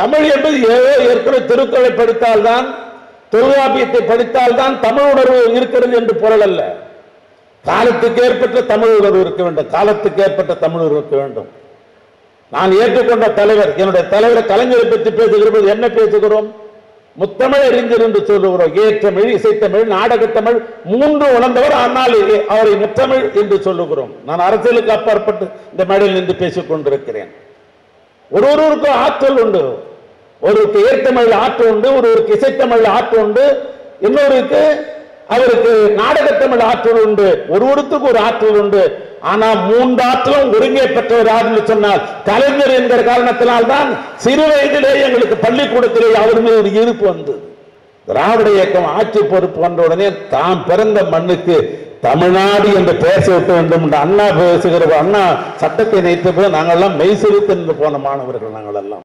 தமிழ் என்பது ஏதோ ஏற்கனவே திருக்குறளை படித்தால்தான் தொல்காப்பியத்தை படித்தால்தான் தமிழ் உணர்வு இருக்கிறது என்று பொருள் அல்ல. காலத்துக்கு ஏற்பட்ட தமிழ் உணர்வு இருக்க வேண்டும். காலத்துக்கு ஏற்பட்ட தமிழ் உணர்வு இருக்க வேண்டும். நான் ஏற்றுக்கொண்ட தலைவர் என்னுடைய தலைவர் கலைஞரை பற்றி பேசுகிற என்ன பேசுகிறோம்? முத்தமிழ் அறிஞர் என்று சொல்லுகிறோம். ஏற்றமிழ் இசைத்தமிழ் நாடகத்தமிழ் மூன்று உணர்ந்தவர் ஆனால் அவரை முத்தமிழ் என்று சொல்லுகிறோம். நான் அரசியலுக்கு அப்பாற்பட்டு இந்த மேடையில் நின்று பேசிக் கொண்டிருக்கிறேன் ஒரு ஒருவருக்கும் ஆற்றல் உண்டு. ஒருவருக்கு ஏற்றமிழ் ஆற்றல் உண்டு ஒருவருக்கு இசைத்தமிழ் ஆற்றல் உண்டு இன்னொருக்கு அவருக்கு நாடகத்தமிழ் ஆற்றல் உண்டு ஒருவருத்துக்கு ஒரு ஆற்றல் உண்டு. ஆனா மூன்று ஆற்றலும் ஒருங்கே பெற்றவர் யாருன்னு சொன்னால் கலைஞர் என்கிற காரணத்தினால்தான் சிறு வயதிலே எங்களுக்கு பள்ளிக்கூடத்திலே அவர் மீது ஒரு ஈர்ப்பு வந்தது. திராவிட இயக்கம் ஆட்சி பொறுப்பு வந்த உடனே தாம் பிறந்த மண்ணுக்கு தமிழ்நாடு என்று பேச விட்டு வேண்டும் என்று அண்ணா பேசுகிற அண்ணா சட்டத்தை நினைத்த போது நாங்கெல்லாம் மெய்சிலித்து என்று போன மாணவர்கள் நாங்கள் எல்லாம்